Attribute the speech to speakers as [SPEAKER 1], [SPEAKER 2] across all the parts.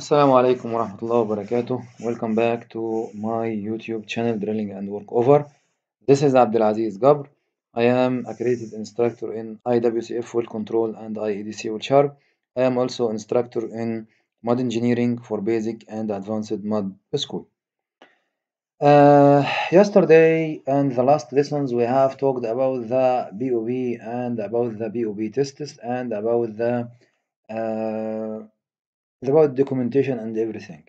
[SPEAKER 1] Assalamu alaikum wa wabarakatuh. Welcome back to my YouTube channel Drilling and Workover. This is Abdelaziz Gabr. I am accredited instructor in IWCF Well Control and IADC Well Sharp. I am also instructor in Mud Engineering for Basic and Advanced Mud School. Uh, yesterday and the last lessons we have talked about the BOB and about the BOB tests and about the uh, about documentation and everything.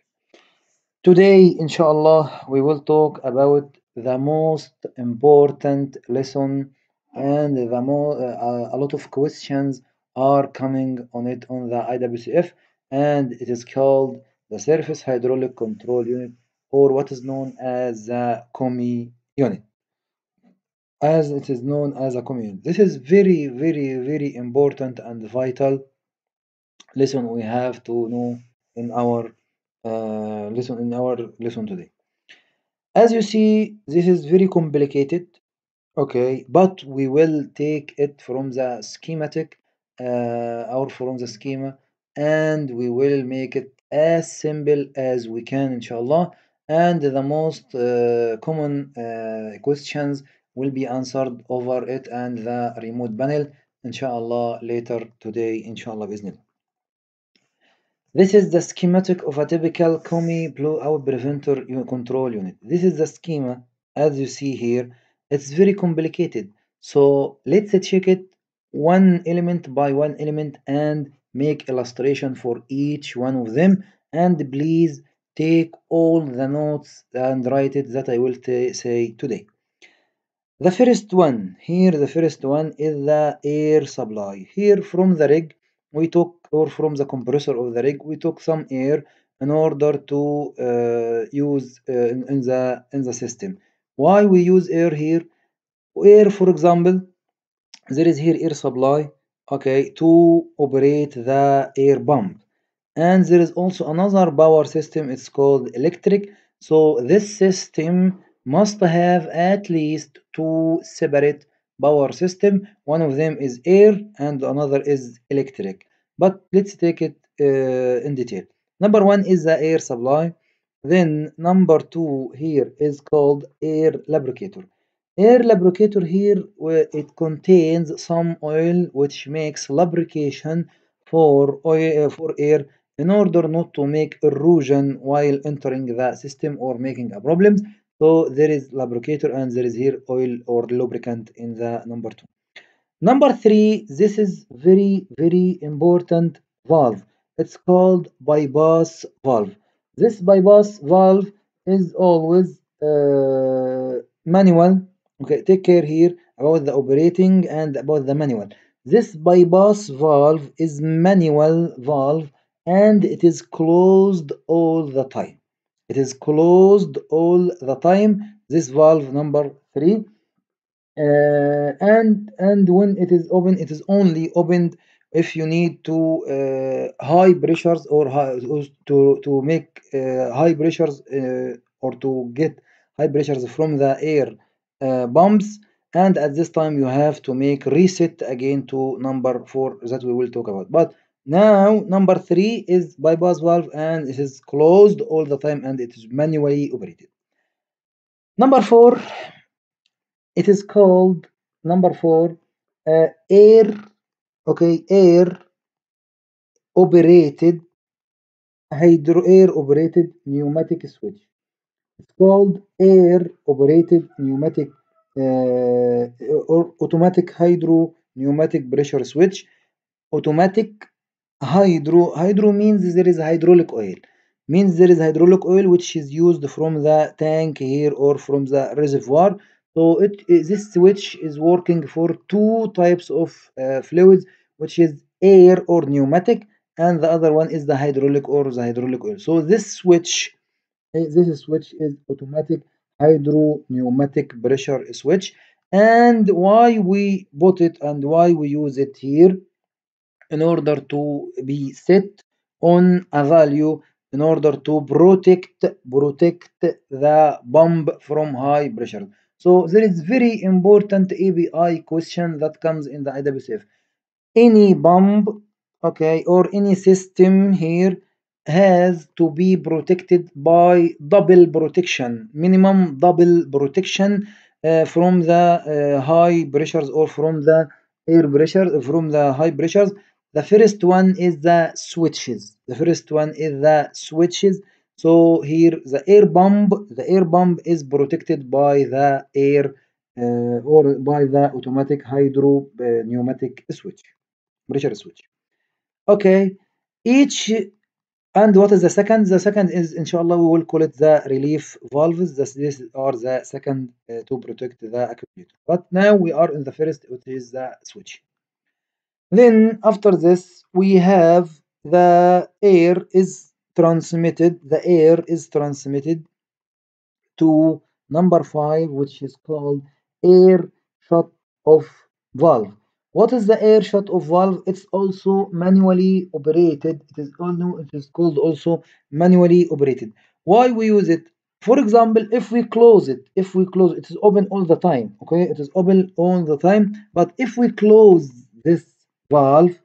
[SPEAKER 1] Today, inshallah, we will talk about the most important lesson and the more uh, a lot of questions are coming on it on the IWCF and it is called the Surface Hydraulic Control Unit or what is known as the Koomey unit as it is known as a Koomey unit. This is very very very important and vital lesson we have to know in our uh, lesson in our lesson today. As you see, this is very complicated, okay, but we will take it from the schematic uh, or from the schema and we will make it as simple as we can, inshallah. And the most uh, common uh, questions will be answered over it and the remote panel, inshallah, later today, inshallah, bismillah. This is the schematic of a typical Koomey blowout preventer control unit. This is the schema as you see here. It's very complicated. So let's check it one element by one element and make illustration for each one of them. And please take all the notes and write it that I will say today. The first one, here the first one is the air supply. Here from the rig we took or from the compressor of the rig. We took some air in order to uh, use uh, in, in, the in the system. Why we use air here? Air for example there is here air supply okay to operate the air pump. And there is also another power system. It's called electric. So this system must have at least two separate power system. One of them is air and another is electric but let's take it uh, in detail. Number one is the air supply. Then number two here is called air lubricator. Air lubricator here it contains some oil which makes lubrication for oil for air in order not to make erosion while entering the system or making a problem so there is lubricator and there is here oil or lubricant in the number two. Number three, this is very, very important valve. It's called bypass valve. This bypass valve is always uh, manual. Okay, take care here about the operating and about the manual. This bypass valve is manual valve and it is closed all the time it is closed all the time this valve number three uh, and and when it is open it is only opened if you need to uh, high pressures or high, to to make uh, high pressures uh, or to get high pressures from the air uh, pumps and at this time you have to make reset again to number four that we will talk about but now, number three is bypass valve and it is closed all the time and it is manually operated. Number four, it is called number four uh, air, okay, air operated hydro air operated pneumatic switch. It's called air operated pneumatic uh, or automatic hydro pneumatic pressure switch. Automatic hydro hydro means there is hydraulic oil means there is hydraulic oil which is used from the tank here or from the reservoir so it this switch is working for two types of uh, fluids which is air or pneumatic and the other one is the hydraulic or the hydraulic oil. So this switch this switch is automatic hydro pneumatic pressure switch. And why we bought it and why we use it here? In order to be set on a value in order to protect protect the pump from high pressure. So there is very important API question that comes in the IWCF. Any pump, okay, or any system here has to be protected by double protection, minimum double protection uh, from the uh, high pressures or from the air pressure, from the high pressures. The first one is the switches. The first one is the switches. So here the air pump, the air pump is protected by the air uh, or by the automatic hydro uh, pneumatic switch, pressure switch. Okay, each and what is the second? The second is, inshallah, we will call it the relief valves. This, these are the second uh, to protect the accumulator. But now we are in the first, which is the switch. Then after this, we have the air is transmitted. The air is transmitted to number five, which is called air shut off valve. What is the air shut off valve? It's also manually operated. It is also it is called also manually operated. Why we use it? For example, if we close it, if we close it is open all the time. Okay, it is open all the time. But if we close this valve,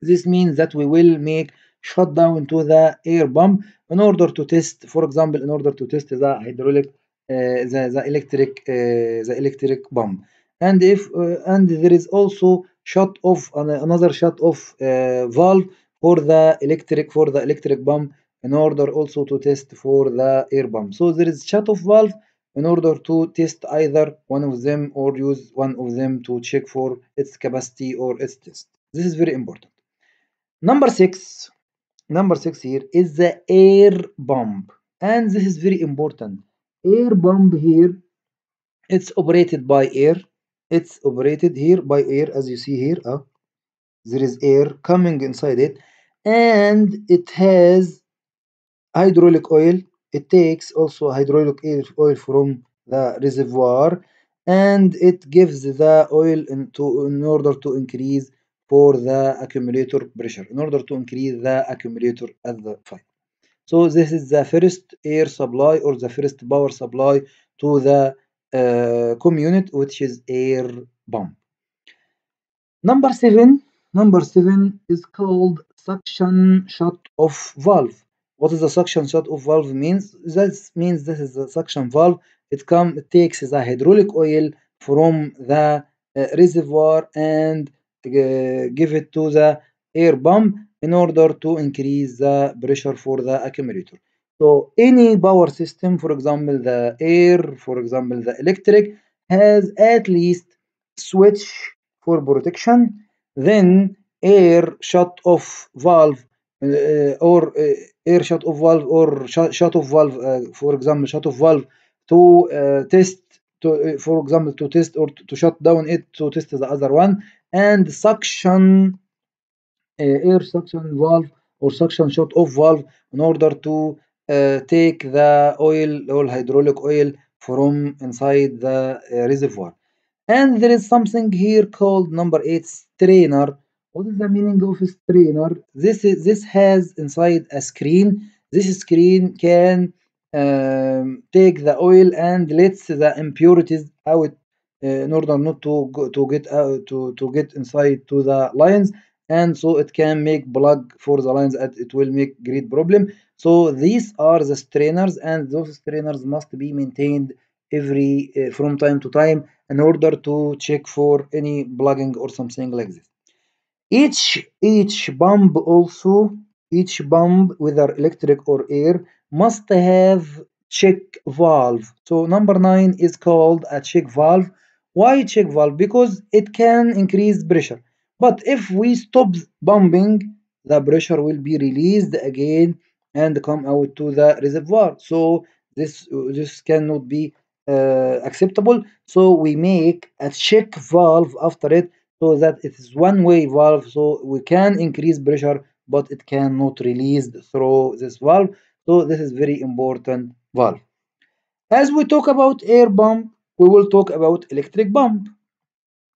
[SPEAKER 1] this means that we will make shutdown to the air pump in order to test, for example, in order to test the hydraulic, uh, the, the electric, uh, the electric pump. And if uh, and there is also shut off another shut off valve for the electric for the electric pump in order also to test for the air pump. So there is shut off valve in order to test either one of them or use one of them to check for its capacity or its test. This is very important. Number six, number six here is the air pump, and this is very important. Air pump here, it's operated by air. It's operated here by air, as you see here. Uh, there is air coming inside it, and it has hydraulic oil. It takes also hydraulic oil from the reservoir, and it gives the oil into in order to increase for the accumulator pressure in order to increase the accumulator at the fire. So this is the first air supply or the first power supply to the uh, community which is air pump. Number seven, number seven is called suction shut off valve. What is the suction shut off valve means? That means this is the suction valve. It come it takes the hydraulic oil from the uh, reservoir and give it to the air pump in order to increase the pressure for the accumulator. So any power system, for example, the air, for example, the electric, has at least switch for protection, then air shut off valve uh, or uh, air shut off valve or sh shut off valve, uh, for example, shut off valve to test, to, for example, to test or to, to shut down it to test the other one, and suction uh, air suction valve or suction shut off valve in order to uh, take the oil or hydraulic oil from inside the uh, reservoir. And there is something here called number eight strainer. What is the meaning of strainer? This is this has inside a screen. This screen can um, take the oil and lets the impurities out in order not to to get out to to get inside to the lines and so it can make plug for the lines and it will make great problem. So these are the strainers and those strainers must be maintained every uh, from time to time in order to check for any plugging or something like this. Each each pump also each pump whether electric or air must have check valve so number nine is called a check valve why check valve? Because it can increase pressure. But if we stop pumping, the pressure will be released again and come out to the reservoir. So this this cannot be uh, acceptable. So we make a check valve after it so that it is one way valve. So we can increase pressure, but it cannot release through this valve. So this is very important valve. As we talk about air pump, we will talk about electric pump.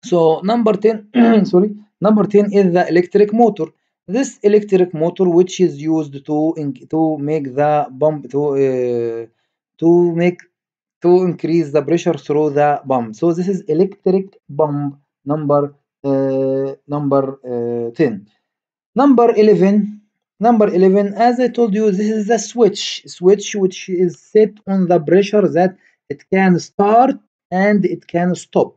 [SPEAKER 1] So number 10, sorry, number 10 is the electric motor. This electric motor which is used to to make the pump to uh, to make to increase the pressure through the pump. So this is electric pump number uh, number uh, 10. Number 11 number 11 as I told you this is the switch. Switch which is set on the pressure that it can start and it can stop.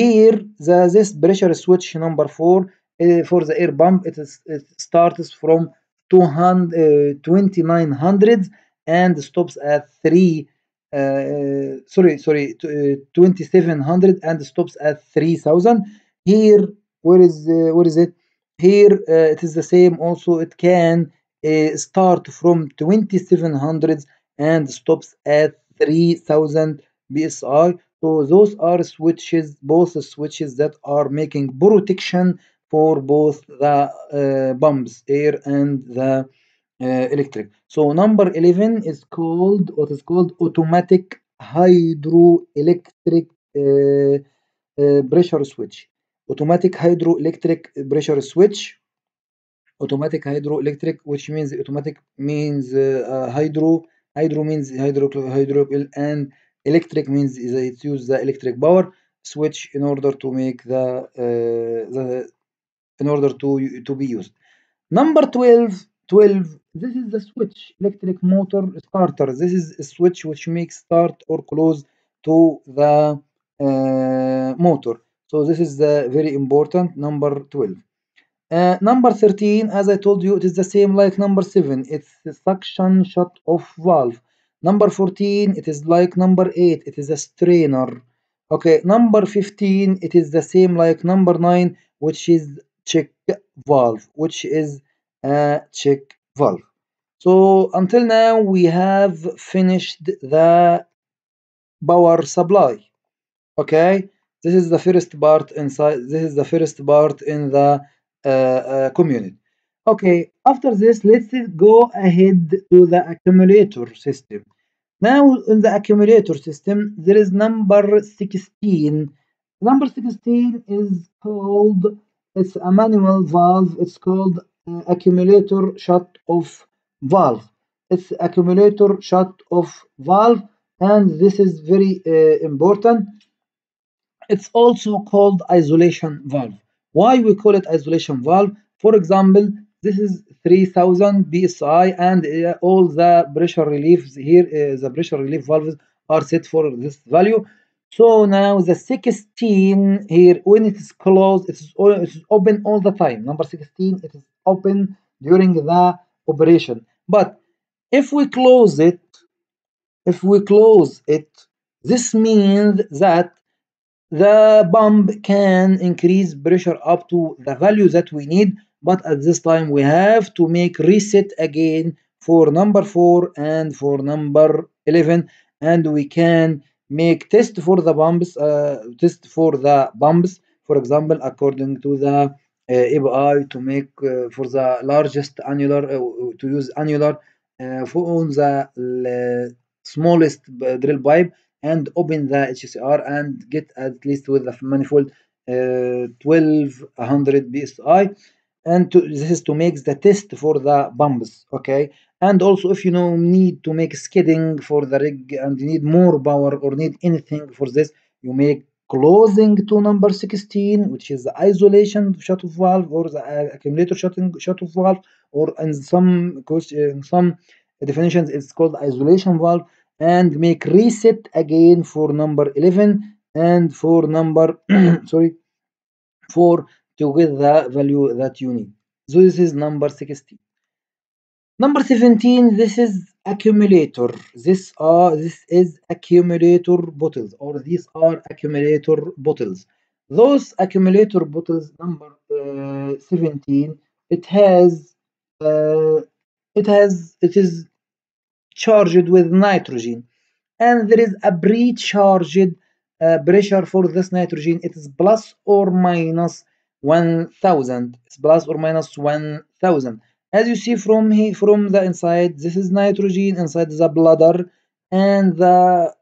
[SPEAKER 1] Here the this pressure switch number 4 uh, for the air pump it is it starts from 200 uh, 2900 and stops at 3 uh, sorry sorry uh, 2700 and stops at 3000 here where is where is it here uh, it is the same also. It can uh, start from 2700 and stops at 3000 psi so those are switches both switches that are making protection for both the uh, air and the uh, electric. So number 11 is called what is called automatic hydroelectric uh, uh, pressure switch automatic hydroelectric pressure switch. Automatic hydroelectric which means automatic means uh, hydro hydro means hydro hydro and electric means it use the electric power switch in order to make the uh, the in order to to be used. Number 12 12 this is the switch electric motor starter. This is a switch which makes start or close to the uh, motor so this is the very important number 12 uh, number 13 as I told you it is the same like number 7 it's the suction shut off valve. Number 14 it is like number 8 it is a strainer. Okay number 15 it is the same like number 9 which is check valve which is a check valve. So until now we have finished the power supply. Okay this is the first part inside this is the first part in the uh, uh, community. Okay after this let's go ahead to the accumulator system. Now in the accumulator system there is number 16 number 16 is called it's a manual valve. It's called uh, accumulator shut off valve. It's accumulator shut off valve and this is very uh, important it's also called isolation valve. Why we call it isolation valve? For example this is 3000 psi and uh, all the pressure reliefs here uh, the pressure relief valves are set for this value. So now the 16 here when it is closed it is, it is open all the time. Number 16 it is open during the operation. But if we close it if we close it this means that the pump can increase pressure up to the value that we need but at this time we have to make reset again for number 4 and for number 11 and we can make test for the pumps uh, test for the pumps for example according to the uh, to make uh, for the largest annular uh, to use annular uh, for on the smallest drill pipe and open the HCR and get at least with the manifold uh, 1200 psi and to, this is to make the test for the bumps okay? And also if you know need to make skidding for the rig and you need more power or need anything for this you make closing to number 16 which is the isolation shut off valve or the accumulator shutting shut off valve or in some in some definitions it's called isolation valve and make reset again for number 11 and for number sorry for to get the value that you need. So this is number 16 number 17 this is accumulator. This are this is accumulator bottles or these are accumulator bottles. Those accumulator bottles number uh, 17 it has uh, it has it is charged with nitrogen. And there is a pre-charged uh, pressure for this nitrogen. It is plus or minus 1000 it's plus or minus 1000 as you see from here from the inside this is nitrogen. Inside the bladder. And the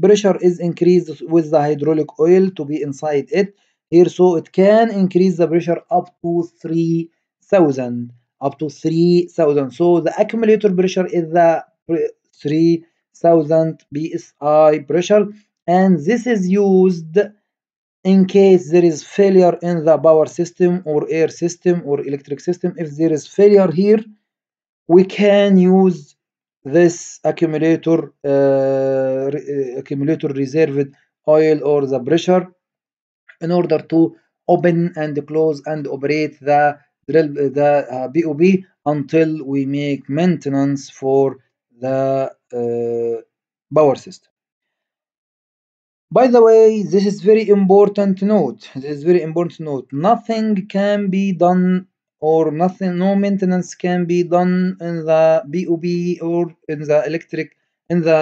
[SPEAKER 1] pressure is increased with the hydraulic oil to be inside it. Here so it can increase the pressure up to 3000 up to 3000 so the accumulator pressure is the 3000 psi pressure and this is used in case there is failure in the power system or air system or electric system. If there is failure here we can use this accumulator uh, uh, accumulator reserved oil or the pressure in order to open and close and operate the drill the uh, BOP until we make maintenance for the power system. By the way, this is very important note. This is very important note. Nothing can be done or nothing, no maintenance can be done in the BOP or in the electric in the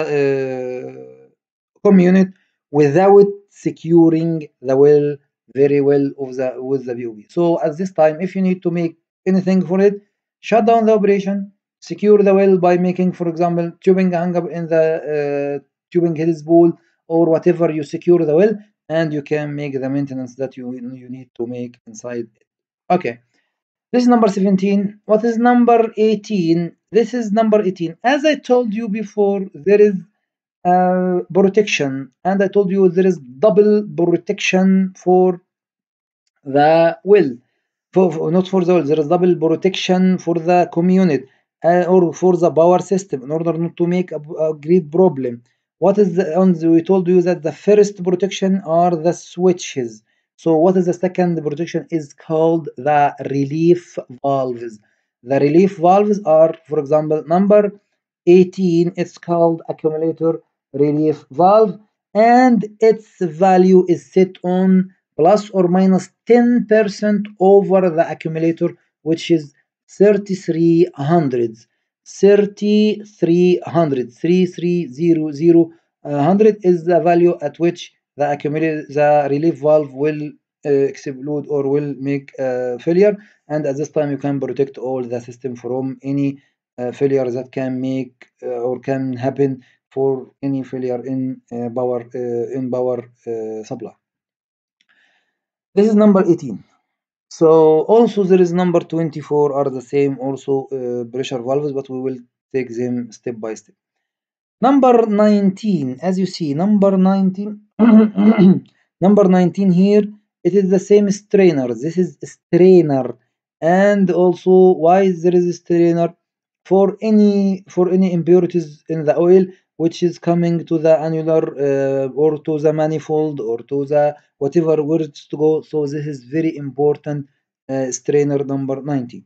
[SPEAKER 1] uh, unit without securing the well very well of the with the BOP. So at this time, if you need to make anything for it, shut down the operation, secure the well by making, for example, tubing hang up in the uh, tubing head spool or whatever you secure the well, and you can make the maintenance that you you need to make inside. Okay. This is number 17. What is number 18? This is number 18. As I told you before, there is uh, protection, and I told you there is double protection for the well. For, for, not for the well, there is double protection for the COM unit uh, or for the power system in order not to make a, a great problem. What is the, and we told you that the first protection are the switches. So what is the second protection is called the relief valves. The relief valves are, for example, number 18, it's called accumulator relief valve and its value is set on plus or minus 10% over the accumulator which is 3300 3300 3300 100 is the value at which the accumulator the relief valve will uh, explode or will make uh, failure. And at this time you can protect all the system from any uh, failure that can make or can happen for any failure in power in power supply. This is number 18 so also there is number 24 are the same also uh, pressure valves but we will take them step by step. Number 19 as you see number 19 number 19 here it is the same strainer. This is strainer. And also why is there is a strainer? For any for any impurities in the oil which is coming to the annular uh, or to the manifold or to the whatever words to go. So this is very important uh, strainer number 90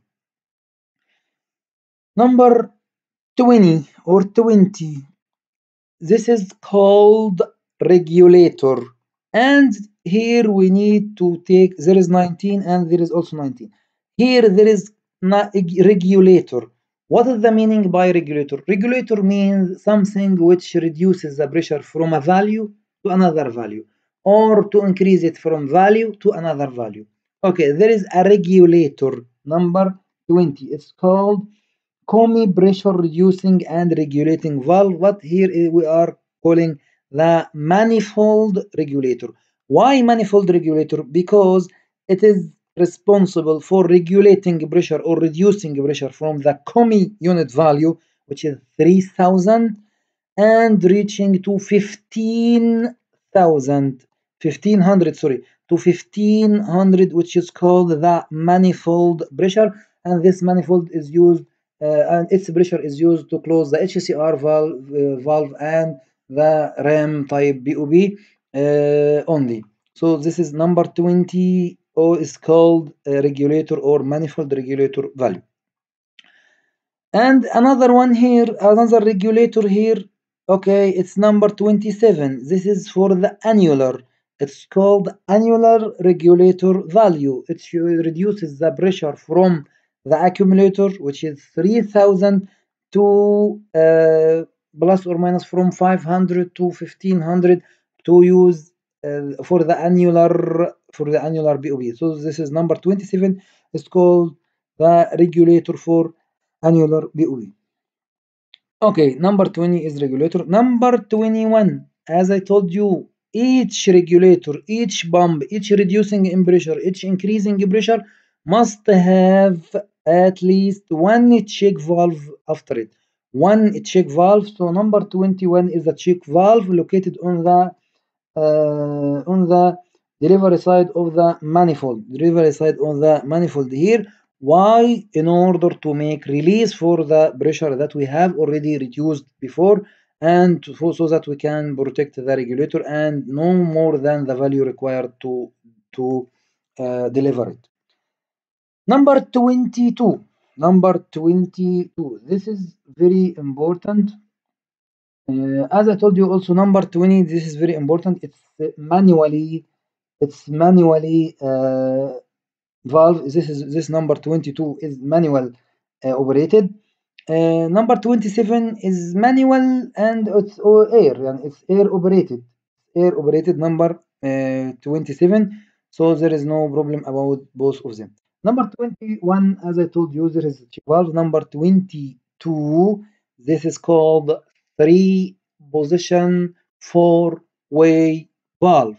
[SPEAKER 1] number 20 or 20 this is called regulator. And here we need to take there is 19 and there is also 19 here there is regulator what is the meaning by regulator? Regulator means something which reduces the pressure from a value to another value or to increase it from value to another value. Okay there is a regulator number 20 it's called Koomey pressure reducing and regulating valve. What here we are calling the manifold regulator. Why manifold regulator? Because it is responsible for regulating pressure or reducing pressure from the Koomey unit value which is 3000 and reaching to 15,000 1500 sorry. To 1500 which is called the manifold pressure. And this manifold is used uh, and its pressure is used to close the HCR valve, uh, valve and the RAM type BOP uh, only. So this is number 20 or is called a regulator or manifold regulator value. And another one here, another regulator here, okay, it's number 27. This is for the annular. It's called annular regulator value. It reduces the pressure from the accumulator which is 3000 to uh, plus or minus from 500 to 1500 to use uh, for the annular for the annular BOP. So this is number 27 it's called the regulator for annular BOP. Okay, number 20 is regulator. Number 21, as I told you, each regulator, each pump, each reducing in pressure, each increasing pressure must have at least one check valve after it. One check valve. So number 21 is a check valve located on the uh, on the delivery side of the manifold. Delivery side of the manifold here. why? In order to make release for the pressure that we have already reduced before and so that we can protect the regulator and no more than the value required to to uh, deliver it. Number 22 number 22 this is very important. Uh, as I told you also number 20 this is very important. It's manually it's manually uh, valve this is this number 22 is manual uh, operated. Uh, number 27 is manual and it's air and it's air operated. Air operated number 27 so there is no problem about both of them. Number 21 as I told you there is valve number 22 this is called three position four way valve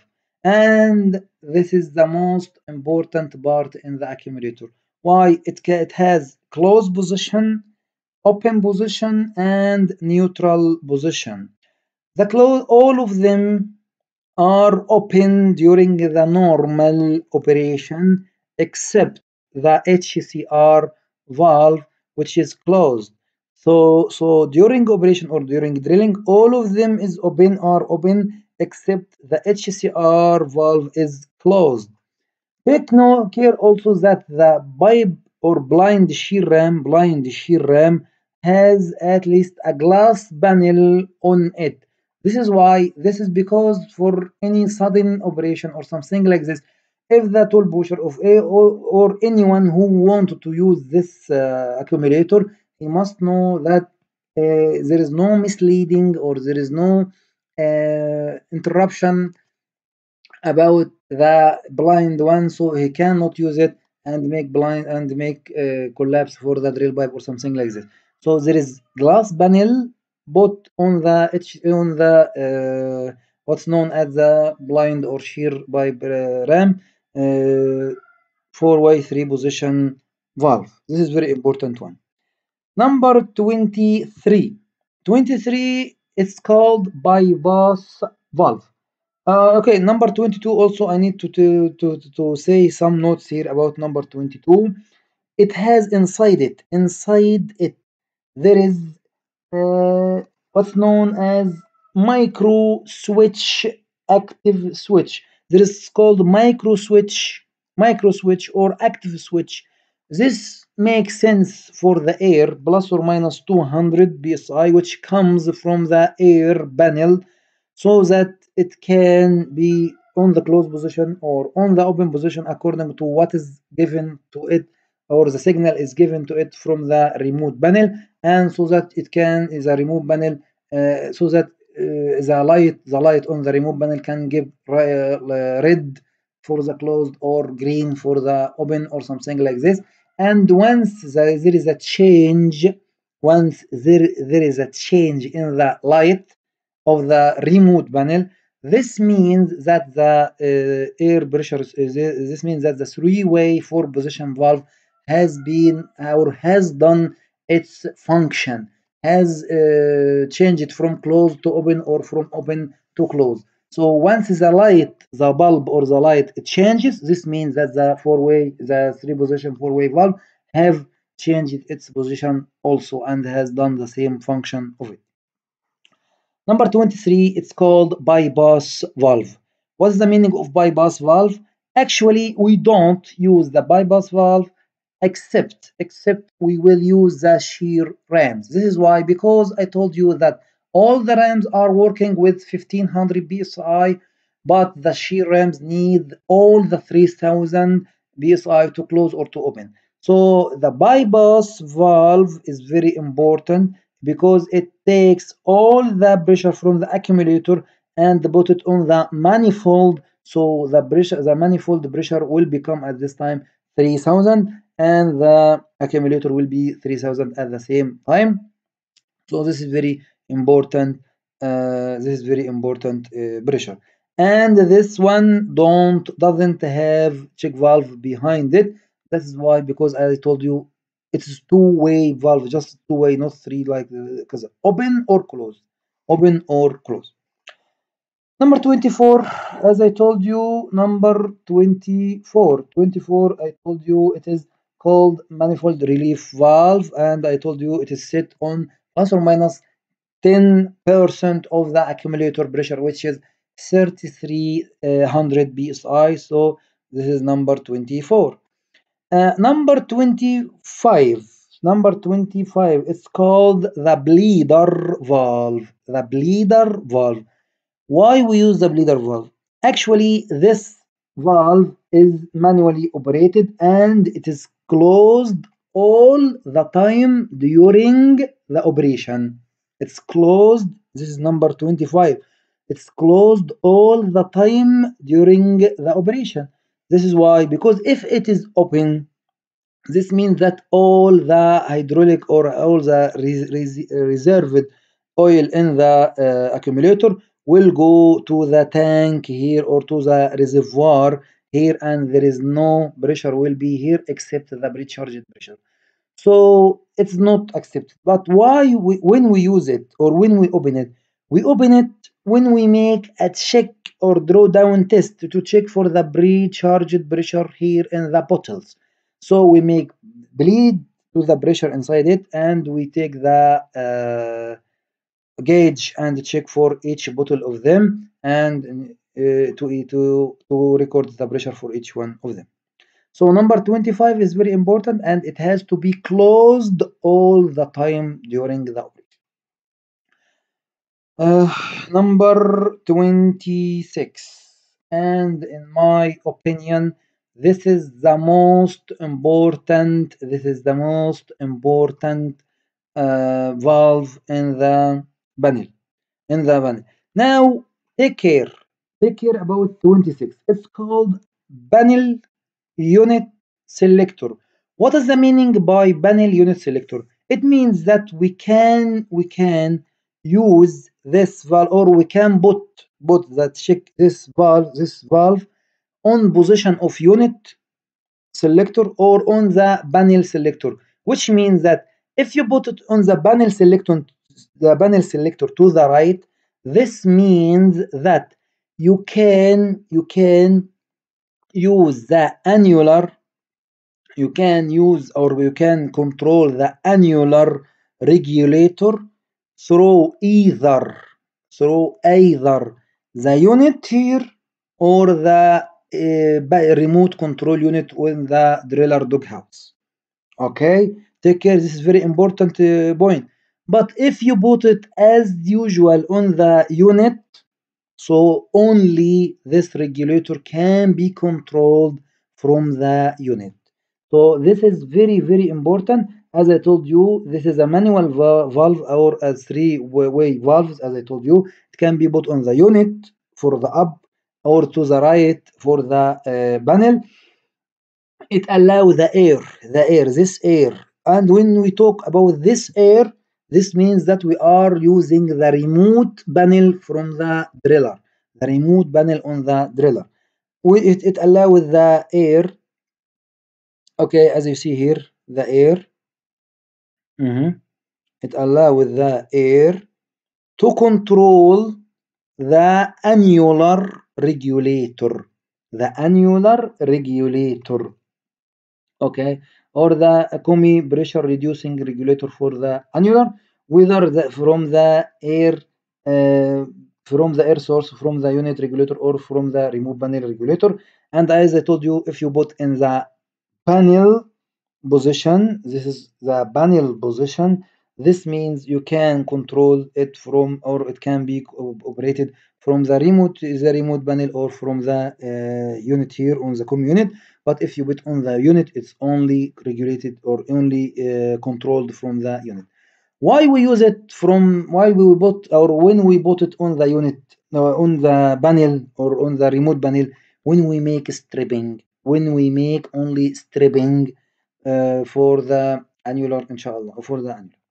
[SPEAKER 1] and this is the most important part in the accumulator. Why? It, it has closed position open position and neutral position. The close all of them are open during the normal operation except the HCR valve which is closed. So so during operation or during drilling all of them is open are open except the HCR valve is closed. Take no care also that the pipe or blind shear ram, blind shear ram has at least a glass panel on it. This is why, this is because for any sudden operation or something like this, if the tool pusher of A or, or anyone who wanted to use this uh, accumulator, he must know that uh, there is no misleading or there is no interruption about the blind one so he cannot use it and make blind and make uh, collapse for the drill pipe or something like this. So there is glass panel put on the on the uh, what's known as the blind or shear pipe uh, ram four way three position valve. This is very important one. Number 23 23 it's called bypass valve. Uh, okay, number 22 also I need to, to, to, to say some notes here about number 22. It has inside it, inside it, there is uh, what's known as micro switch active switch. There is called micro switch, micro switch or active switch. This makes sense for the air. Plus or minus 200 psi which comes from the air panel so that it can be on the closed position or on the open position according to what is given to it or the signal is given to it from the remote panel. And so that it can a remote panel uh, so that uh, the light the light on the remote panel can give uh, red for the closed or green for the open or something like this and once there is a change once there, there is a change in the light of the remote panel this means that the uh, air pressure this means that the three-way four position valve has been or has done its function has uh, changed from closed to open or from open to close so once the light, the bulb or the light changes, this means that the four-way, the three-position four-way valve have changed its position also and has done the same function of it. Number 23, it's called bypass valve. What is the meaning of bypass valve? Actually, we don't use the bypass valve except except we will use the shear rams. This is why because I told you that all the rams are working with 1500 psi but the shear rams need all the 3000 psi to close or to open. So the bypass valve is very important because it takes all the pressure from the accumulator and put it on the manifold. So the pressure the manifold pressure will become at this time 3000 and the accumulator will be 3000 at the same time. So this is very important uh, this is very important uh, pressure. And this one don't doesn't have check valve behind it. That is why because I told you it's two-way valve just two-way not three like because uh, open or close open or close number 24 as I told you number 24 24 I told you it is called manifold relief valve and I told you it is set on plus or minus 10% of the accumulator pressure which is 3300 psi so this is number 24 uh, number 25 number 25 it's called the bleeder valve. The bleeder valve. Why we use the bleeder valve? Actually this valve is manually operated and it is closed all the time during the operation it's closed. This is number 25 it's closed all the time during the operation. This is why because if it is open this means that all the hydraulic or all the res res reserved oil in the uh, accumulator will go to the tank here or to the reservoir here and there is no pressure will be here except the pre-charged pressure so it's not accepted but why we, when we use it or when we open it we open it when we make a check or drawdown test to check for the pre-charged pressure here in the bottles so we make bleed to the pressure inside it and we take the uh, gauge and check for each bottle of them and uh, to, to, to record the pressure for each one of them. So number 25 is very important and it has to be closed all the time during the operation. Uh, number 26 and in my opinion this is the most important this is the most important uh, valve in the panel in the panel now take care. Take care about 26 it's called panel unit selector. What is the meaning by panel unit selector? It means that we can we can use this valve or we can put put that check this valve this valve on position of unit selector or on the panel selector which means that if you put it on the panel selector the panel selector to the right this means that you can you can use the annular you can use or you can control the annular regulator through either through either the unit here or the uh, remote control unit in the driller doghouse. Okay? Take care. This is very important uh, point. But if you put it as usual on the unit so only this regulator can be controlled from the unit. So this is very very important. As I told you this is a manual valve or a three way valves. As I told you it can be put on the unit for the up or to the right for the uh, panel. It allows the air the air this air. And when we talk about this air this means that we are using the remote panel from the driller the remote panel on the driller. It, it allows the air. Okay as you see here the air. Mm -hmm. it allows the air to control the annular regulator the annular regulator. Okay or the Koomey pressure reducing regulator for the annular whether the, from the air uh, from the air source from the unit regulator or from the remote panel regulator. And as I told you if you put in the panel position this is the panel position this means you can control it from or it can be operated from the remote the remote panel or from the uh, unit here on the com unit but if you put on the unit it's only regulated or only uh, controlled from the unit. Why we use it from why we bought or when we bought it on the unit uh, on the panel or on the remote panel when we make stripping when we make only stripping uh, for the annular inshallah for the annular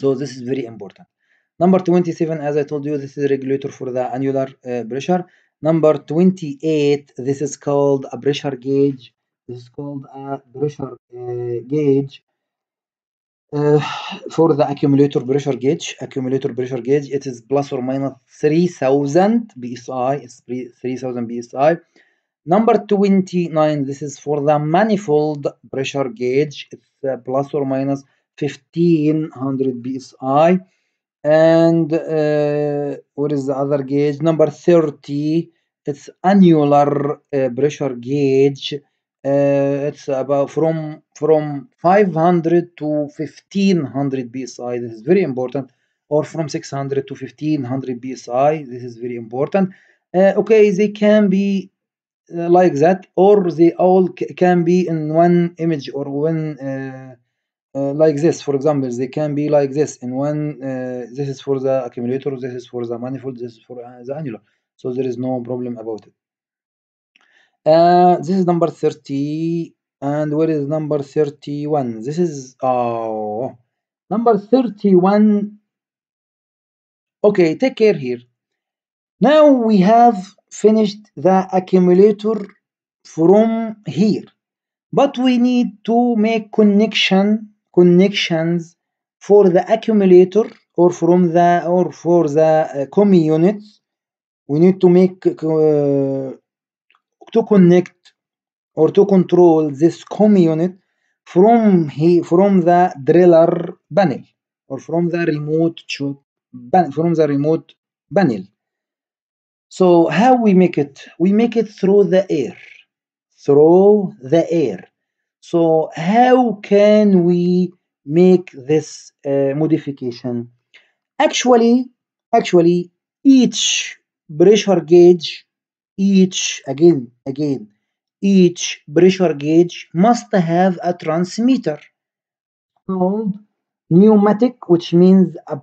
[SPEAKER 1] so this is very important. Number 27 as i told you this is regulator for the annular uh, pressure number 28 this is called a pressure gauge this is called a pressure uh, gauge uh, for the accumulator pressure gauge accumulator pressure gauge it is plus or minus 3000 psi it's 3000 psi Number 29, this is for the manifold pressure gauge. It's uh, plus or minus 1500 psi. And uh, what is the other gauge? Number 30, it's annular uh, pressure gauge. Uh, it's about from from 500 to 1500 psi. This is very important. Or from 600 to 1500 psi. This is very important. Uh, okay, they can be uh, like that, or they all can be in one image or one uh, uh, like this. For example, they can be like this in one. this is for the accumulator. This is for the manifold. This is for the annular. So there is no problem about it. Uh, this is number 30 and where is number 31 this is oh number 31 okay take care here now we have finished the accumulator from here but we need to make connection connections for the accumulator or from the or for the uh, Koomey units we need to make uh, to connect or to control this Koomey unit from he from the driller panel or from the remote from the remote panel. So how we make it? We make it through the air, through the air. So how can we make this uh, modification? Actually, actually, each pressure gauge each again again each pressure gauge must have a transmitter called pneumatic which means a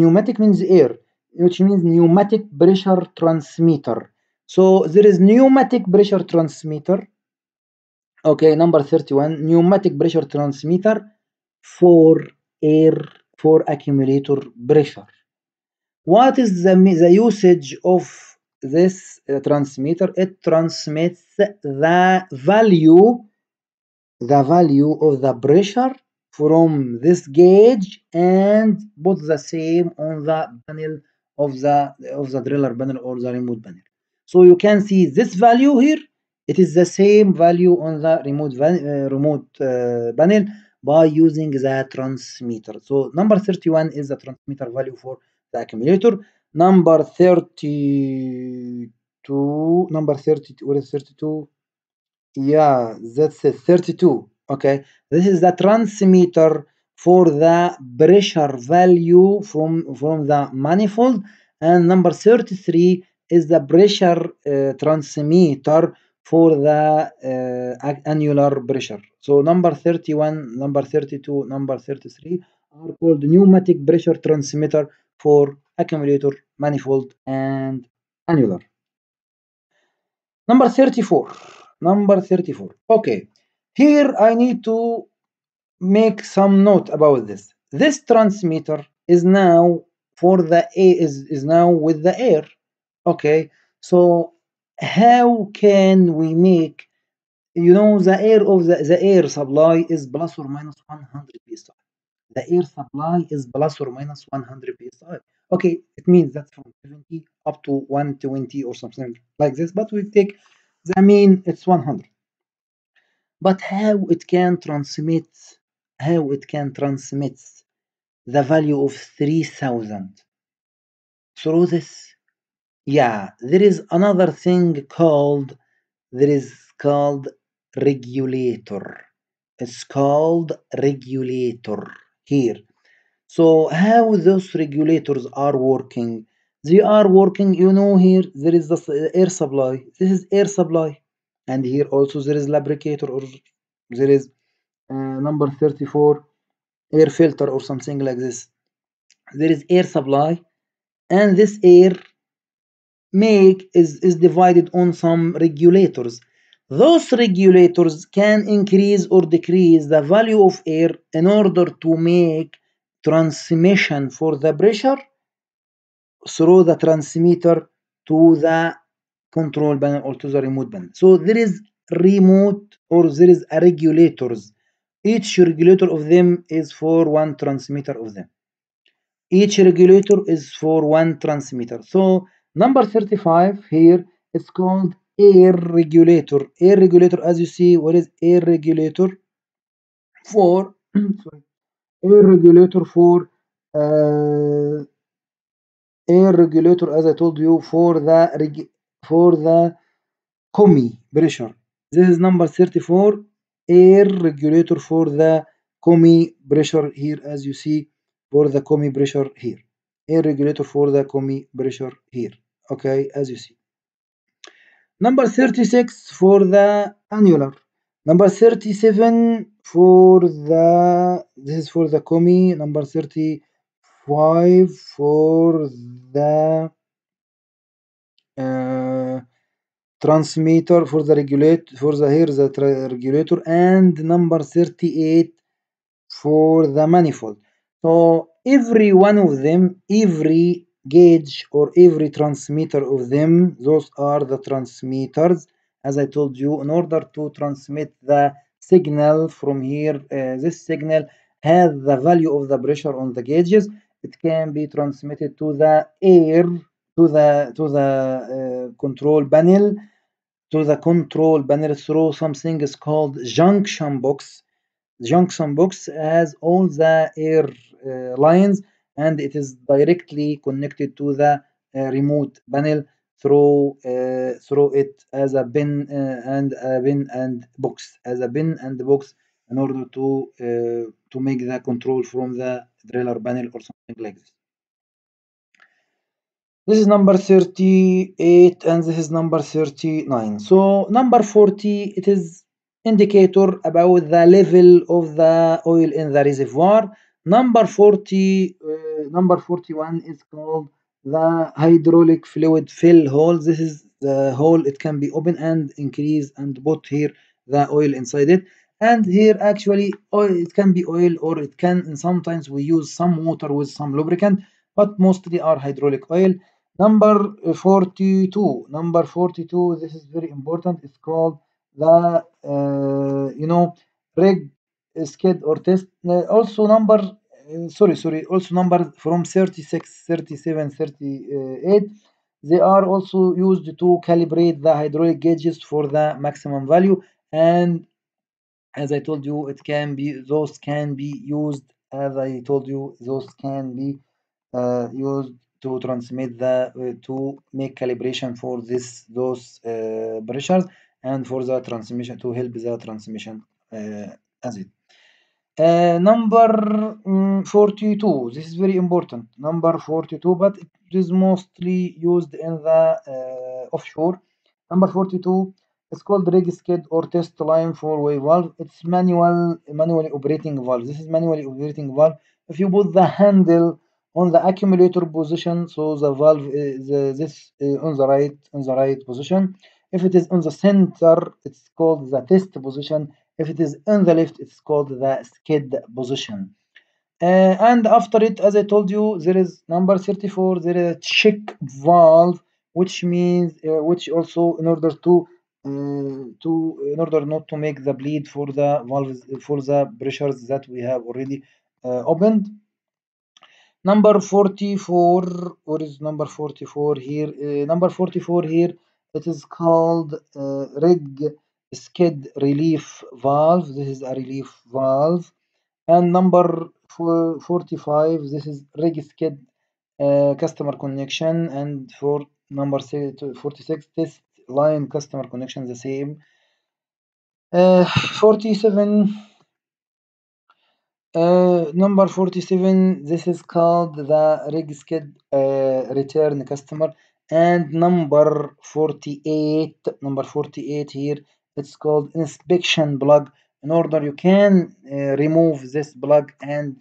[SPEAKER 1] pneumatic means air which means pneumatic pressure transmitter so there is pneumatic pressure transmitter okay number 31 pneumatic pressure transmitter for air for accumulator pressure. What is the, the usage of this uh, transmitter? It transmits the value the value of the pressure from this gauge and put the same on the panel of the of the driller panel or the remote panel. So you can see this value here it is the same value on the remote uh, remote uh, panel by using the transmitter. So number 31 is the transmitter value for the accumulator. Number 32 number 32 what is 32 yeah that's it 32 okay. This is the transmitter for the pressure value from from the manifold. And number 33 is the pressure uh, transmitter for the uh, annular pressure so number 31 number 32 number 33 are called pneumatic pressure transmitter for accumulator, manifold, and annular. Number 34. Number 34. Okay. Here I need to make some note about this. This transmitter is now for the A is, is now with the air. Okay. So how can we make you know the air of the, the air supply is plus or minus 100 psi the air supply is plus or minus 100 psi. Okay, it means that from 70 up to 120 or something like this, but we take the mean, it's 100. But how it can transmit, how it can transmit the value of 3000 through this? Yeah, there is another thing called, there is called regulator. It's called regulator here. So how those regulators are working? They are working, you know, here there is the air supply. This is air supply. And here also there is lubricator or there is uh, number 34 air filter or something like this. There is air supply and this air make is, is divided on some regulators those regulators can increase or decrease the value of air in order to make transmission for the pressure through the transmitter to the control panel or to the remote panel. So there is remote or there is a regulators. Each regulator of them is for one transmitter of them. Each regulator is for one transmitter. So number 35 here is called air regulator air regulator as you see what is air regulator for sorry air regulator for uh, air regulator as I told you for the for the Koomey pressure this is number 34 air regulator for the Koomey pressure here as you see for the Koomey pressure here air regulator for the Koomey pressure here. Okay as you see. Number 36 for the annular. Number 37 for the this is for the Koomey number 35 for the uh, transmitter for the regulator for the here the regulator and number 38 for the manifold. So every one of them every gauge or every transmitter of them those are the transmitters. As I told you in order to transmit the signal from here uh, this signal has the value of the pressure on the gauges. It can be transmitted to the air to the to the uh, control panel to the control panel through something is called junction box. Junction box has all the air lines and it is directly connected to the uh, remote panel through uh, through it as a pin and a bin and box as a bin and box in order to to make the control from the driller panel or something like this. This is number 38 and this is number 39 so number 40 it is indicator about the level of the oil in the reservoir number 40 uh, number 41 is called the hydraulic fluid fill hole. This is the hole. It can be open and increase and put here the oil inside it. And here actually oil it can be oil or it can sometimes we use some water with some lubricant but mostly are hydraulic oil. Number 42 number 42 this is very important. It's called the uh, you know rig skid or test uh, also number uh, sorry sorry also number from 36 37 38 they are also used to calibrate the hydraulic gauges for the maximum value. And as I told you it can be those can be used as I told you those can be uh, used to transmit the uh, to make calibration for this those uh, pressures and for the transmission to help the transmission as it number um, 42 this is very important number 42 but it is mostly used in the offshore number 42 it's called rig skid or test line four-way valve. It's manual, manually operating valve. This is manually operating valve. If you put the handle on the accumulator position, so the valve is uh, this uh, on the right, on the right position. If it is on the center, it's called the test position. If it is in the left, it's called the skid position. Uh, and after it, as I told you, there is number 34. There is a check valve, which means, uh, which also in order to uh, to in order not to make the bleed for the valves for the pressures that we have already uh, opened number 44 what is number 44 here uh, number 44 here it is called uh, rig skid relief valve. This is a relief valve. And number 45 this is rig skid uh, customer connection. And for number 46 test line customer connection the same. Uh, 47 uh, number 47 this is called the rig skid uh, return customer. And number 48 number 48 here it's called inspection plug in order you can uh, remove this plug and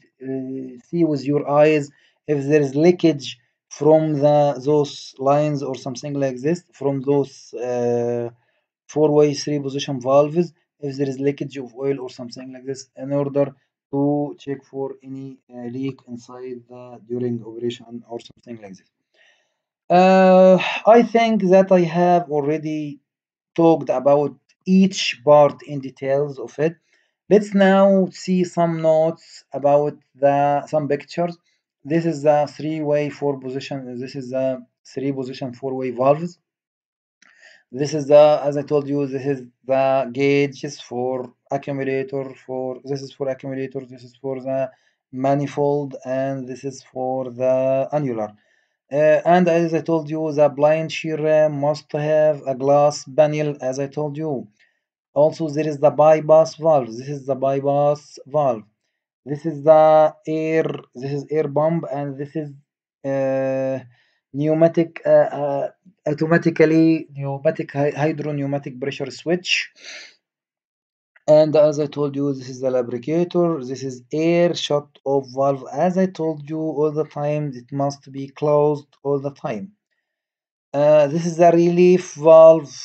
[SPEAKER 1] see with your eyes if there is leakage from the those lines or something like this from those uh, four-way three position valves if there is leakage of oil or something like this in order to check for any uh, leak inside the during operation or something like this. Uh, I think that I have already talked about each part in details of it. Let's now see some notes about the some pictures. This is the three-way four position this is the three position four-way valves. This is the as I told you this is the gauges for accumulator for this is for accumulator this is for the manifold and this is for the annular. Uh, and as I told you the blind shear must have a glass panel as I told you also there is the bypass valve. This is the bypass valve. This is the air this is air pump and this is uh, pneumatic uh, uh, automatically pneumatic hydro pneumatic pressure switch. And as I told you this is the lubricator. This is air shut off valve. As I told you all the time it must be closed all the time. Uh, this is the relief valve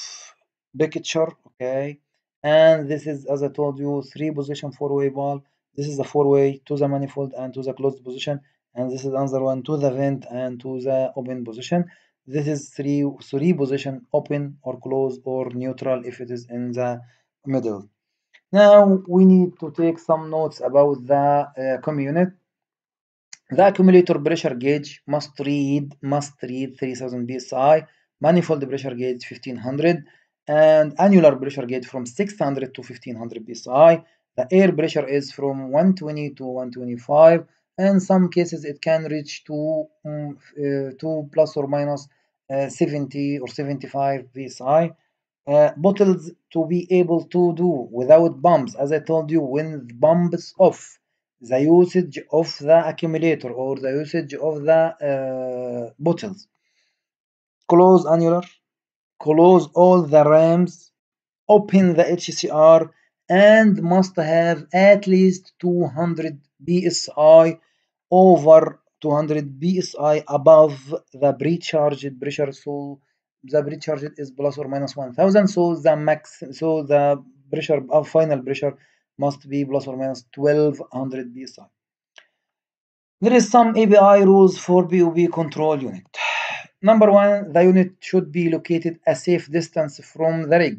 [SPEAKER 1] picture okay and this is as I told you three position four way valve this is the four way to the manifold and to the closed position. And this is another one to the vent and to the open position. This is three three position open or closed or neutral if it is in the middle. Now we need to take some notes about the uh, unit the accumulator pressure gauge must read must read 3000 psi manifold pressure gauge 1500 and annular pressure gauge from 600 to 1500 psi. The air pressure is from 120 to 125 in some cases it can reach to, um, uh, plus or minus uh, 70 or 75 psi. Uh, bottles to be able to do without bumps. As I told you when the pump is off the usage of the accumulator or the usage of the bottles. Close annular close all the rams open the HCR and must have at least 200 psi over 200 psi above the pre-charged pressure so the pre-charged is plus or minus 1000 so the max so the pressure of final pressure must be plus or minus 1200 psi there is some API rules for BOP control unit number one the unit should be located a safe distance from the rig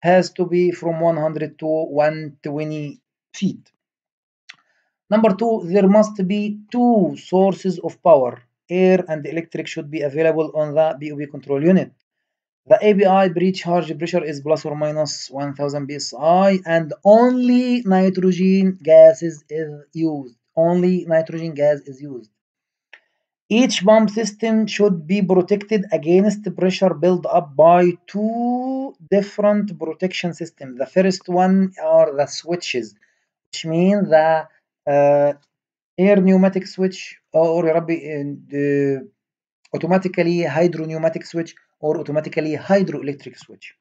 [SPEAKER 1] has to be from 100 to 120 feet. Number two, there must be two sources of power. Air and electric should be available on the BOP control unit. The ABI pre-charge pressure is plus or minus 1000 psi and only nitrogen gases is used. Only nitrogen gas is used. Each pump system should be protected against pressure built up by two different protection systems. The first one are the switches, which mean the uh, air pneumatic switch or the automatically hydro pneumatic switch or automatically hydroelectric switch.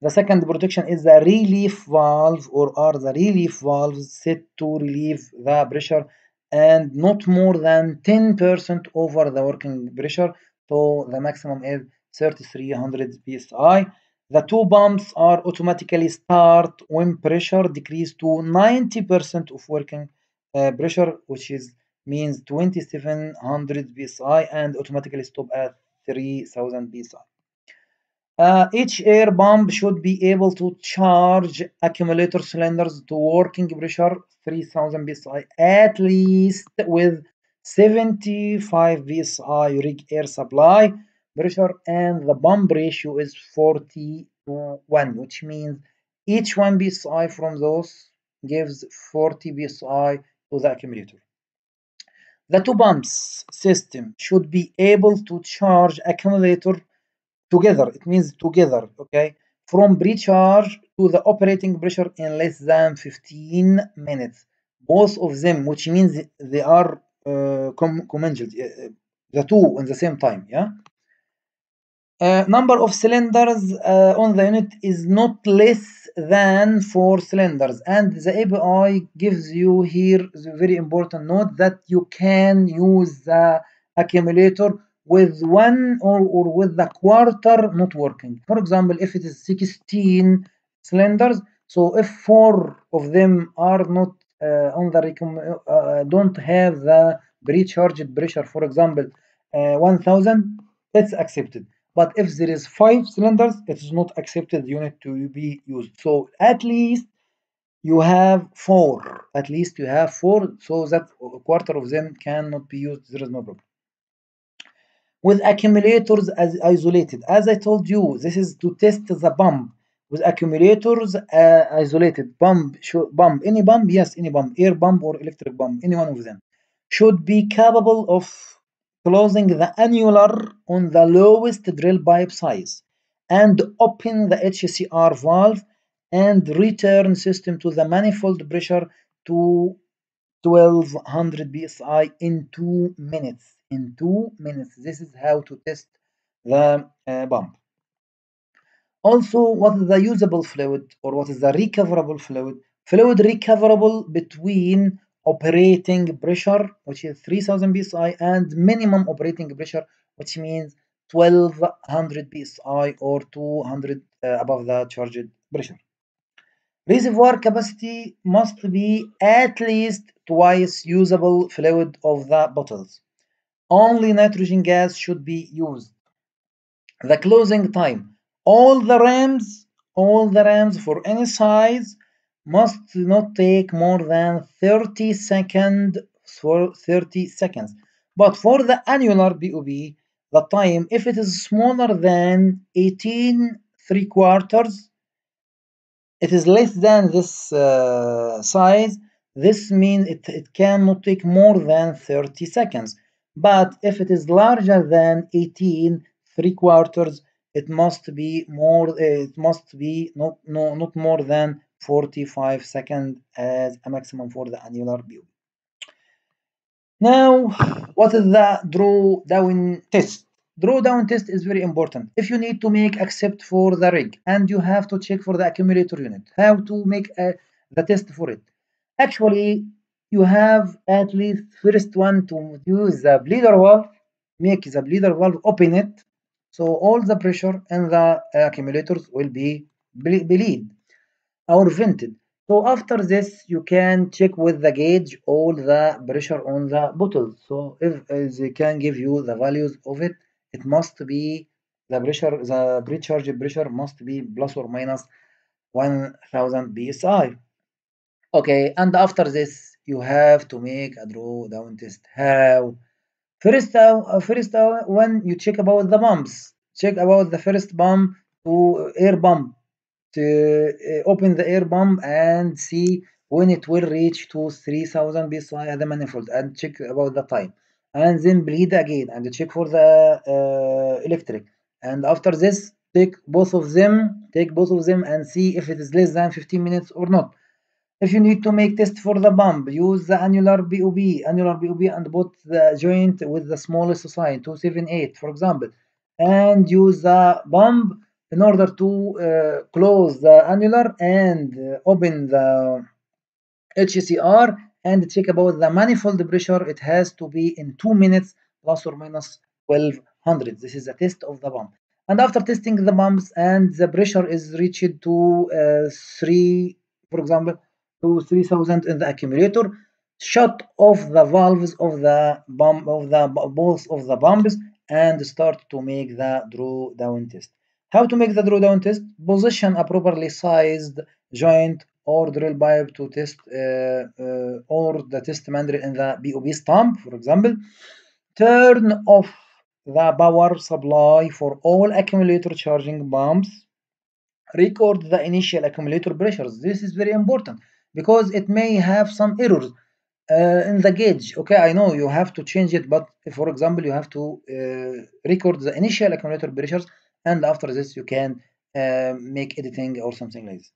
[SPEAKER 1] The second protection is the relief valve or are the relief valves set to relieve the pressure and not more than 10% over the working pressure. So the maximum is 3300 psi the two pumps are automatically start when pressure decrease to 90% of working uh, pressure which is means 2700 psi and automatically stop at 3000 psi uh, each air pump should be able to charge accumulator cylinders to working pressure 3000 psi at least with 75 psi rig air supply pressure and the pump ratio is 40 to 1 which means each 1 psi from those gives 40 psi to the accumulator. The two pumps system should be able to charge accumulator together. It means together okay? From pre-charge to the operating pressure in less than 15 minutes. Both of them which means they are uh, commingled uh, the two in the same time yeah? Uh, number of cylinders uh, on the unit is not less than four cylinders. And the API gives you here the very important note that you can use the accumulator with one or, or with the quarter not working. For example, if it is 16 cylinders, so if four of them are not uh, on the uh, don't have the pre-charged pressure, for example, uh, 1000, it's accepted. But if there is five cylinders, it is not accepted unit to be used. So at least you have four. At least you have four, so that a quarter of them cannot be used. There is no problem.
[SPEAKER 2] With accumulators as isolated. As I told you, this is to test the pump with accumulators uh, isolated. Pump, should, any pump, yes, any pump, air pump or electric pump, any one of them, should be capable of closing the annular on the lowest drill pipe size and open the HCR valve and return system to the manifold pressure to 1200 psi in two minutes in two minutes. This is how to test the uh, pump also what is the usable fluid or what is the recoverable fluid? Fluid recoverable between operating pressure which is 3000 psi and minimum operating pressure which means 1200 psi or 200 uh, above the charged pressure. Reservoir capacity must be at least twice usable fluid of the bottles only nitrogen gas should be used. The closing time. All the rams all the rams for any size must not take more than 30 seconds for 30 seconds. But for the annular bob the time if it is smaller than 18 3 quarters it is less than this uh, size this means it, it cannot take more than 30 seconds but if it is larger than 18 3 quarters it must be more it must be not no not more than 45 seconds as a maximum for the annular bob now what is the drawdown test? Drawdown test is very important. If you need to make accept for the rig and you have to check for the accumulator unit how to make a, the test for it. Actually you have at least first one to use the bleeder valve make the bleeder valve open it. So all the pressure in the accumulators will be bleed or vented. So after this you can check with the gauge all the pressure on the bottle so if uh, they can give you the values of it it must be the pressure the pre-charge pressure must be plus or minus 1000 psi okay and after this you have to make a drawdown test. How? First uh, first uh, when you check about the bumps check about the first bump to air bump to uh, open the air bump and see when it will reach to 3000 psi at the manifold and check about the time. And then bleed again and check for the uh, electric. And after this take both of them take both of them and see if it is less than 15 minutes or not if you need to make test for the pump use the annular bob annular bob and put the joint with the smallest sign 278 for example. And use the pump in order to uh, close the annular and uh, open the HCR and check about the manifold pressure it has to be in 2 minutes plus or minus 1200 this is a test of the pump and after testing the pumps and the pressure is reached to uh, 3 for example to 3000 in the accumulator shut off the valves of the bomb of the both of the bombs and start to make the drawdown test how to make the drawdown test position a properly sized joint or drill pipe to test uh, uh, or the test mandrel in the bob stump, for example. Turn off the power supply for all accumulator charging pumps. Record the initial accumulator pressures. This is very important because it may have some errors uh, in the gauge. Okay, I know you have to change it, but for example, you have to record the initial accumulator pressures and after this you can make editing or something like this.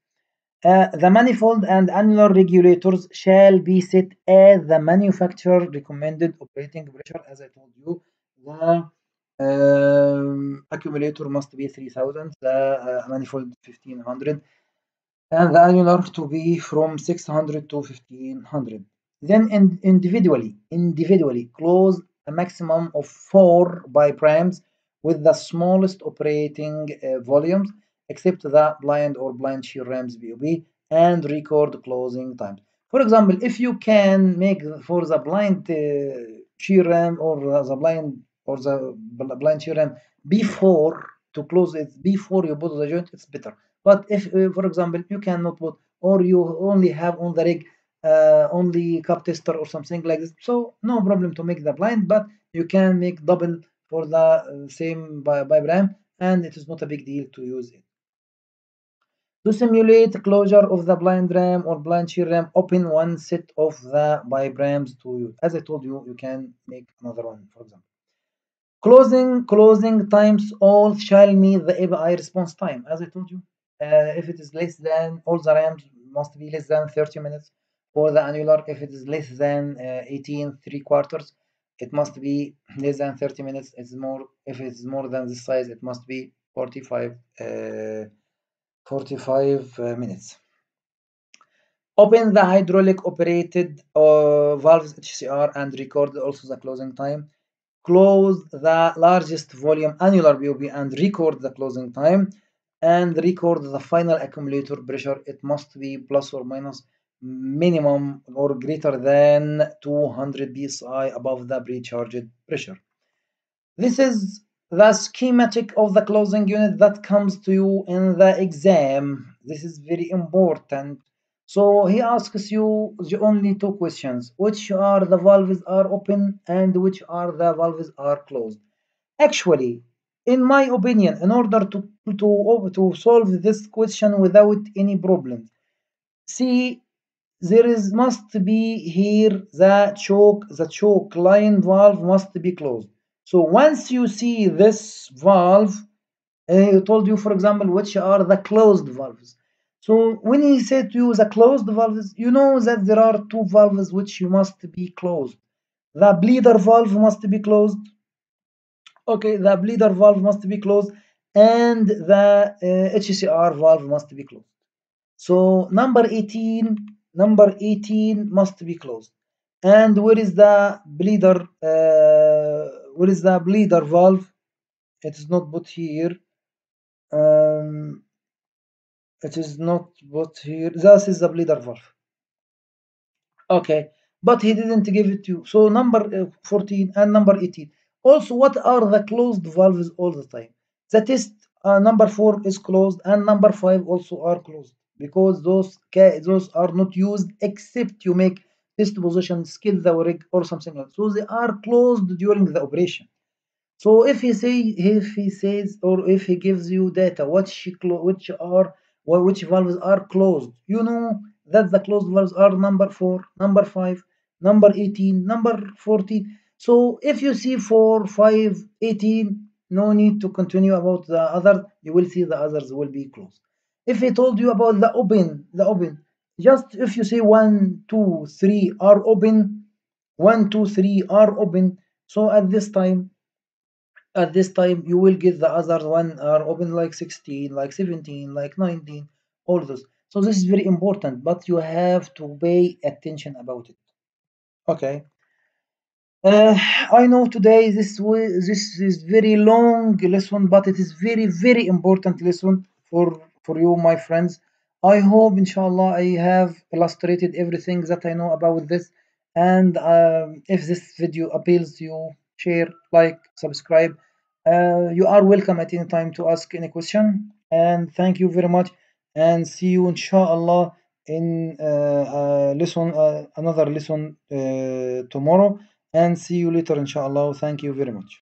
[SPEAKER 2] Uh, the manifold and annular regulators shall be set as the manufacturer recommended operating pressure as I told you the um, accumulator must be 3000 the uh, manifold 1500 and the annular to be from 600 to 1500 then in, individually individually close a maximum of four biprams with the smallest operating uh, volumes except the blind or blind shear rams BOP and record closing times. For example, if you can make for the blind uh, shear ram or the blind or the blind shear ram before to close it before you put the joint, it's better. But if, uh, for example, you cannot put or you only have on the rig uh, only cup tester or something like this, so no problem to make the blind, but you can make double for the uh, same diagram and it is not a big deal to use it. To simulate closure of the blind RAM or blind shear RAM, open one set of the diagrams to you. As I told you, you can make another one, for example. Closing closing times all shall meet the API response time. As I told you, uh, if it is less than all the RAMs must be less than 30 minutes. For the annular, if it is less than uh, 18 three quarters, it must be less than 30 minutes. It's more if it's more than this size, it must be 45 uh, 45 uh, minutes. Open the hydraulic operated uh, valves HCR and record also the closing time. Close the largest volume annular BOP and record the closing time and record the final accumulator pressure. It must be plus or minus minimum or greater than 200 psi above the pre-charged pressure. This is the schematic of the closing unit that comes to you in the exam. This is very important. So he asks you the only two questions. Which are the valves are open and which are the valves are closed? Actually, in my opinion, in order to, to, to solve this question without any problem, see, there is must be here the choke, the choke line valve must be closed. So once you see this valve, eh, I told you, for example, which are the closed valves. So when he said to you the closed valves, you know that there are two valves which you must be closed. The bleeder valve must be closed. Okay, the bleeder valve must be closed and the uh, HCR valve must be closed. So number 18, number 18 must be closed. And where is the bleeder? Uh, where is the bleeder valve? It is not put here. Um, it is not put here. This is the bleeder valve. Okay, but he didn't give it to you. So number uh, 14 and number 18. Also, what are the closed valves all the time? The test uh, number 4 is closed and number 5 also are closed because those those are not used except you make test position, skill the rig or something like that. So they are closed during the operation. So if he say if he says or if he gives you data which which are which valves are closed, you know that the closed valves are number 4, number 5, number 18, number 14. So if you see 4, 5, 18, no need to continue about the other, you will see the others will be closed. If he told you about the open, the open, just if you say 1, 2, 3 are open, 1, 2, 3 are open, so at this time, at this time you will get the other one are open like 16, like 17, like 19, all those. So this is very important, but you have to pay attention about it. Okay. Uh, I know today this this is very long lesson, but it is very very important lesson for for you, my friends. I hope, inshallah, I have illustrated everything that I know about this. And um, if this video appeals to you, share, like, subscribe. Uh, you are welcome at any time to ask any question. And thank you very much. And see you, inshallah, in uh, uh, lesson another lesson tomorrow. And see you later, inshallah. Thank you very much.